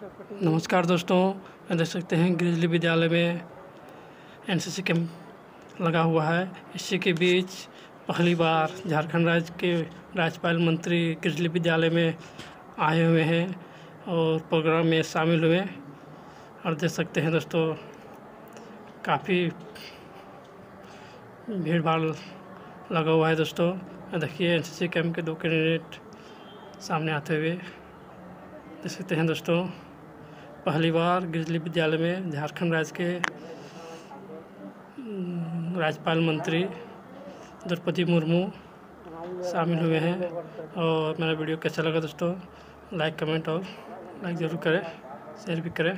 नमस्कार दोस्तों देख सकते हैं ग्रिजली विद्यालय में एनसीसी कैंप लगा हुआ है। इसी के बीच पहली बार झारखंड राज्य के राज्यपाल मंत्री ग्रिजली विद्यालय में आए हुए हैं और प्रोग्राम में शामिल हुए। और देख सकते हैं दोस्तों, काफ़ी भीड़ भाड़ लगा हुआ है दोस्तों। देखिए एनसीसी कैंप के दो कैंडिडेट सामने आते हुए देख सकते हैं दोस्तों। पहली बार गिरजली विद्यालय में झारखंड राज्य के राज्यपाल मंत्री द्रौपदी मुर्मू शामिल हुए हैं। और मेरा वीडियो कैसा लगा दोस्तों, लाइक, कमेंट और लाइक ज़रूर करें, शेयर भी करें।